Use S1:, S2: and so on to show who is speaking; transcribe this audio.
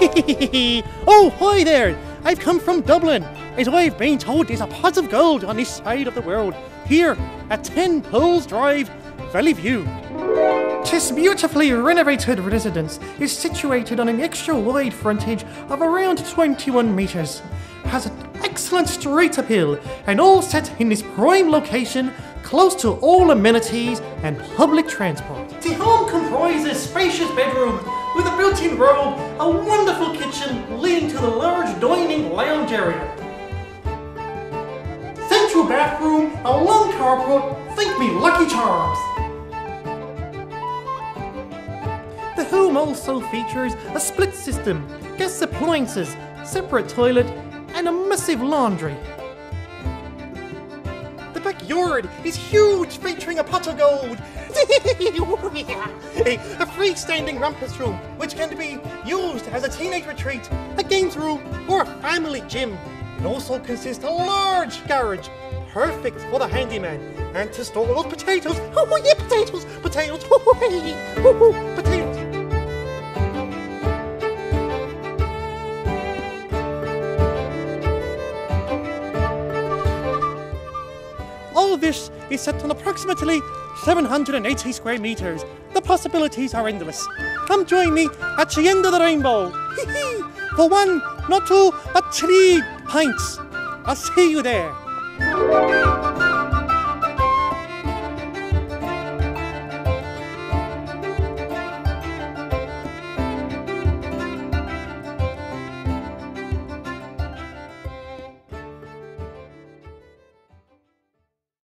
S1: oh, hi there! I've come from Dublin, as I've been told there's a pot of gold on this side of the world, here at 10 Pauls Drive, Valley View.
S2: This beautifully renovated residence is situated on an extra wide frontage of around 21 metres, has an excellent street appeal, and all set in this prime location close to all amenities and public transport. The home comprises spacious bedroom built-in robe, a wonderful kitchen leading to the large dining lounge area. Central bathroom, a long carport, think me Lucky Charms. The home also features a split system, gas appliances, separate toilet, and a massive laundry. The backyard is huge, featuring a pot of gold. a freestanding rumpus room, which can be used as a teenage retreat, a games room, or a family gym. It also consists of a large garage, perfect for the handyman, and to store those potatoes. Oh yeah, potatoes, potatoes, oh, oh, oh, potatoes.
S1: All of this is set on approximately 780 square meters. The possibilities are endless. Come join me at the end of the rainbow. For one, not two, but three pints. I'll see you there.